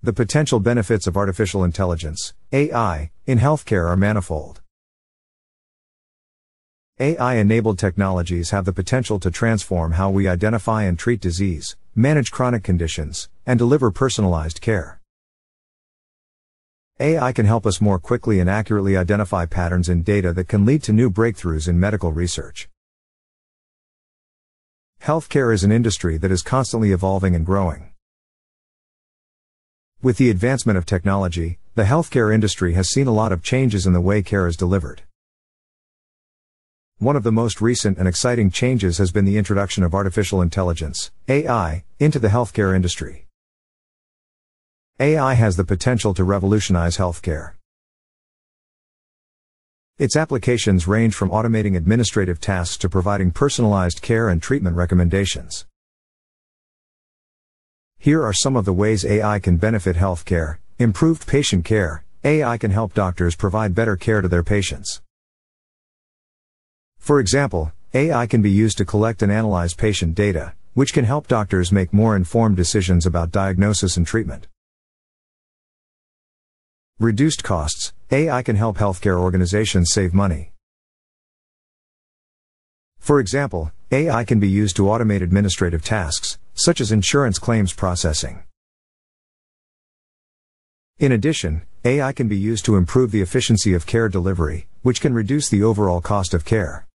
The potential benefits of artificial intelligence, AI, in healthcare are manifold. AI enabled technologies have the potential to transform how we identify and treat disease, manage chronic conditions, and deliver personalized care. AI can help us more quickly and accurately identify patterns in data that can lead to new breakthroughs in medical research. Healthcare is an industry that is constantly evolving and growing. With the advancement of technology, the healthcare industry has seen a lot of changes in the way care is delivered. One of the most recent and exciting changes has been the introduction of artificial intelligence, AI, into the healthcare industry. AI has the potential to revolutionize healthcare. Its applications range from automating administrative tasks to providing personalized care and treatment recommendations. Here are some of the ways AI can benefit healthcare improved patient care. AI can help doctors provide better care to their patients. For example, AI can be used to collect and analyze patient data, which can help doctors make more informed decisions about diagnosis and treatment. Reduced costs AI can help healthcare organizations save money. For example, AI can be used to automate administrative tasks, such as insurance claims processing. In addition, AI can be used to improve the efficiency of care delivery, which can reduce the overall cost of care.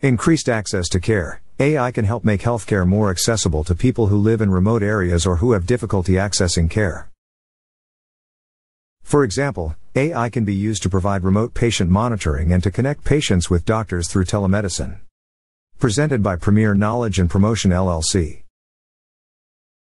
Increased access to care. AI can help make healthcare more accessible to people who live in remote areas or who have difficulty accessing care. For example, AI can be used to provide remote patient monitoring and to connect patients with doctors through telemedicine. Presented by Premier Knowledge and Promotion LLC.